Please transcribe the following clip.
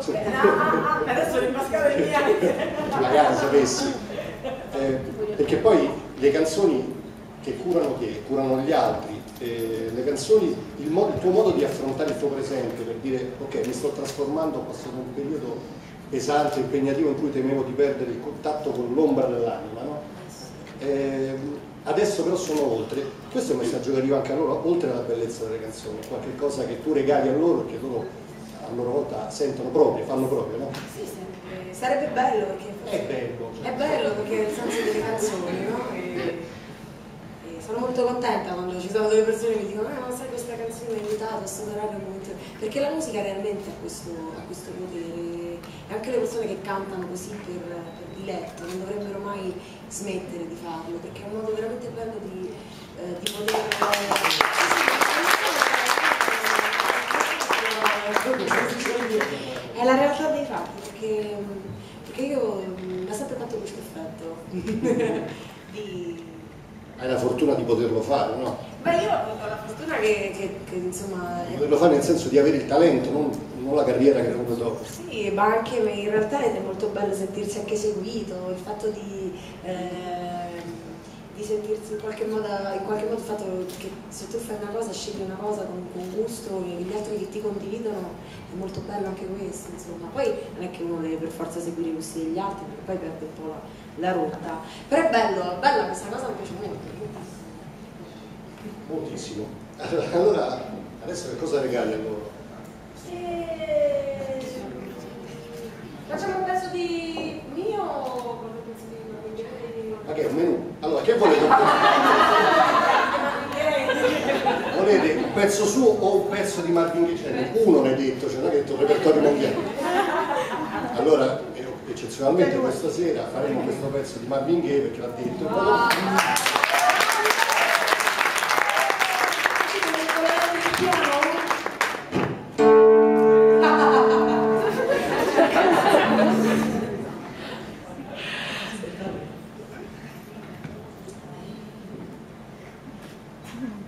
Sì. Adesso ripascare il mio. Magari sapessi. Eh, perché poi le canzoni che curano te, curano gli altri, eh, le canzoni, il, modo, il, tuo modo di affrontare il tuo presente per dire ok mi sto trasformando, ho passato un periodo pesante, impegnativo in cui temevo di perdere il contatto con l'ombra dell'anima, no? eh, adesso però sono oltre, questo è un messaggio che arriva anche a loro, oltre alla bellezza delle canzoni, qualche cosa che tu regali a loro e che loro a loro volta sentono proprio, fanno proprio, no? Sì, sempre. sarebbe bello perché... È bello. Cioè. È bello perché è il senso delle canzoni, no? E, sono molto contenta quando ci sono delle persone che mi dicono ah ma sai questa canzone mi ha aiutato a superare un momento... Perché la musica realmente ha questo, ha questo potere e anche le persone che cantano così per, per diletto non dovrebbero mai smettere di farlo perché è un modo veramente bello di, eh, di poter... È la realtà dei fatti, perché, perché io mi ha sempre fatto questo effetto. di... Hai la fortuna di poterlo fare, no? Beh, io ho la fortuna che, che, che insomma... Di poterlo fare nel senso di avere il talento, non, non la carriera che venuto dopo. Sì, ma anche in realtà è molto bello sentirsi anche seguito, il fatto di... Eh, di sentirsi in qualche modo, in qualche modo fatto che se tu fai una cosa, scegli una cosa con, con gusto e gli altri che ti condividono, è molto bello anche questo, insomma. Poi non è che uno deve per forza seguire i gusti degli altri, perché poi perde un po' la, la rotta. Però è bello, bella questa cosa mi piace molto. Moltissimo. Allora, adesso che cosa regali a loro? E... Facciamo un pezzo di mio ma che è un menù? Allora, che volete? volete un pezzo suo o un pezzo di Gaye? Cioè, uno ne hai detto, cioè non hai detto il repertorio mondiale. Allora, eccezionalmente questa sera faremo questo pezzo di Marvin Gaye perché l'ha detto. Mm-hmm.